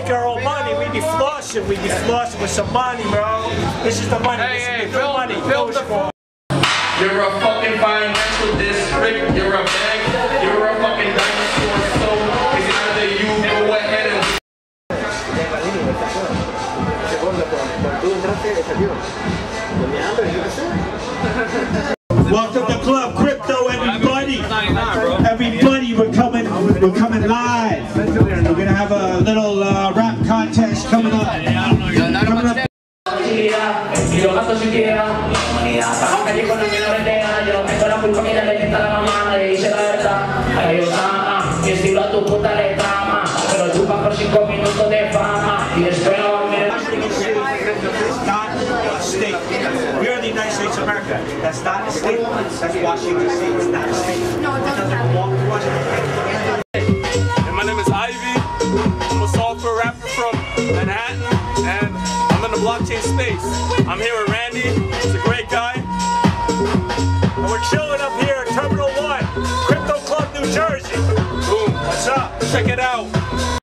make our own money. We be flossing. We be flossing with some money, bro. This is the money. Hey, this hey, is the Phil- money. Phil the Dogecoin. You're a fucking financial district. You're a bank. You're a fucking dinosaur. So it's either you go ahead and Welcome to the Club Crypto, everybody. Everybody, we're coming, we're coming live. We're gonna have a little uh, rap contest coming up. Coming up. Y lo gasto si quiera. Trabaja allí con el menor de años. Esto la culpa que ella le quita la mamá. Le dice la verdad. A ellos ama. Mi estilo a tu puta le trama. Pero chupa por cinco minutos de fama. Y después no va a volver. It's not a state. We are the United States of America. That's not a state. That's Washington State. It's not a state. It doesn't belong to Washington. Manhattan, and I'm in the blockchain space. I'm here with Randy. He's a great guy. And we're chilling up here at Terminal 1, Crypto Club, New Jersey. Boom. What's up? Check it out.